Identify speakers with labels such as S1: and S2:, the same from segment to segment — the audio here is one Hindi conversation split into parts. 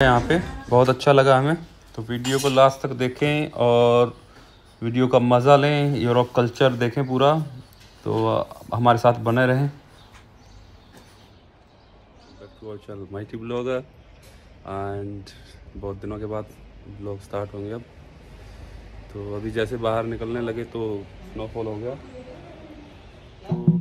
S1: यहाँ पे। बहुत अच्छा लगा हमें। तो वीडियो को लास्ट तक देखें और वीडियो का मज़ा लें, यूरोप कल्चर देखें पूरा। तो हमारे साथ बने रहें। चल माइटी ब्लॉगर एंड बहुत दिनों के बाद ब्लॉग स्टार्ट होंगे अब। तो अभी जैसे बाहर निकलने लगे तो स्नोफॉल हो गया। तो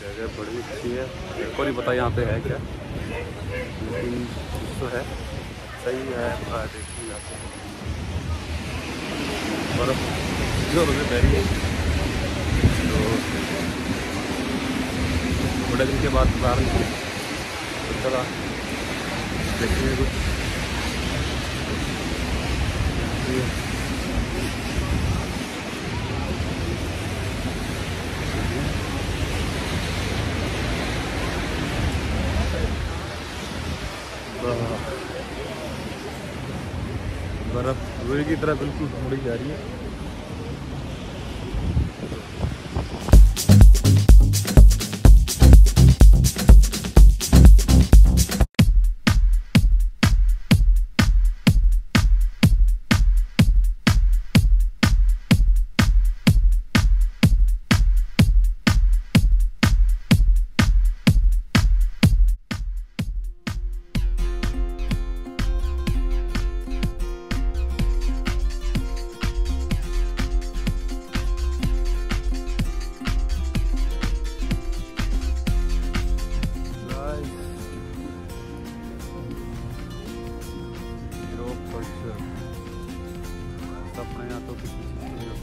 S1: जगह बड़ी अच्छी है। एक और ही पता यहाँ पे है क्या? लेकिन तो है। सही है देखिए बर्फ़ जो में बह है तो थोड़े दिन के बाद बाहर निकले तो चला, देखिए कुछ ये बर्फ़ रुई की तरह बिल्कुल थोड़ी जा रही है। अपने यहाँ तो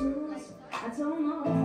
S2: I don't know.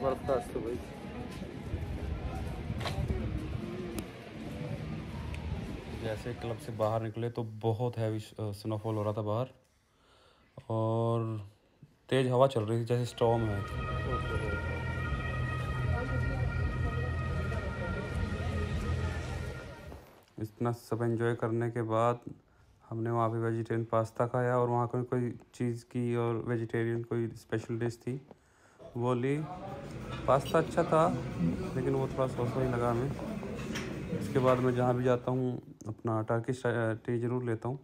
S1: ज़बरदस्त भाई। जैसे क्लब से बाहर निकले तो बहुत हैवी स्नोफॉल हो रहा था बाहर। और तेज़ हवा चल रही थी, जैसे स्टॉम है। इतना सब एंजॉय करने के बाद हमने वहाँ पे वेजिटेरियन पास्ता खाया और वहाँ कोई कोई चीज़ की और वेजिटेरियन कोई स्पेशल डिश थी। वो ली पास्ता अच्छा था, लेकिन वो थोड़ा सौ ही लगा हमें। इसके बाद मैं जहाँ भी जाता हूँ, अपना टर्किश टी ज़रूर लेता हूँ।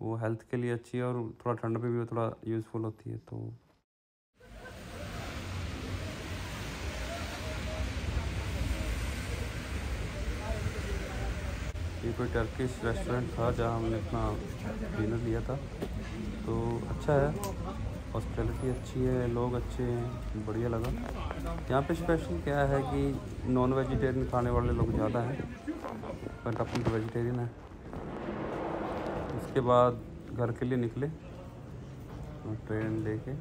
S1: वो हेल्थ के लिए अच्छी है और थोड़ा ठंड में भी थोड़ा यूज़फुल होती है तो ये कोई टर्किश रेस्टोरेंट था जहाँ हमने अपना डिनर लिया था। तो अच्छा है। हॉस्पिटलिटी अच्छी है, लोग अच्छे हैं, बढ़िया लगा। यहाँ पे स्पेशल क्या है कि नॉन वेजिटेरियन खाने वाले लोग ज़्यादा हैं बट अपन तो वेजिटेरियन है। उसके बाद घर के लिए निकले ट्रेन लेके।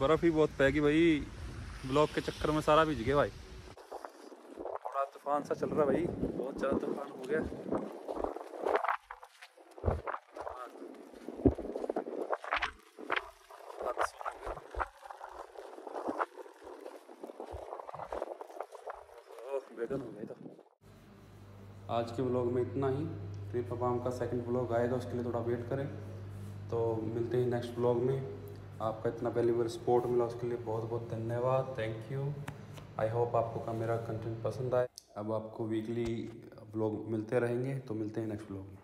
S1: बर्फ़ ही बहुत पैगी भाई ब्लॉक के चक्कर में सारा भिज गया भाई। थोड़ा तूफ़ान सा चल रहा भाई, बहुत ज़्यादा तूफ़ान हो गया। आज के ब्लॉग में इतना ही। ट्रिप अपाम का सेकंड ब्लॉग आएगा, उसके लिए थोड़ा वेट करें। तो मिलते हैं नेक्स्ट ब्लॉग में। आपका इतना वैल्यूबल सपोर्ट मिला उसके लिए बहुत बहुत धन्यवाद। थैंक यू आई होप आपको का मेरा कंटेंट पसंद आए। अब आपको वीकली ब्लॉग मिलते रहेंगे तो मिलते हैं नेक्स्ट ब्लॉग में।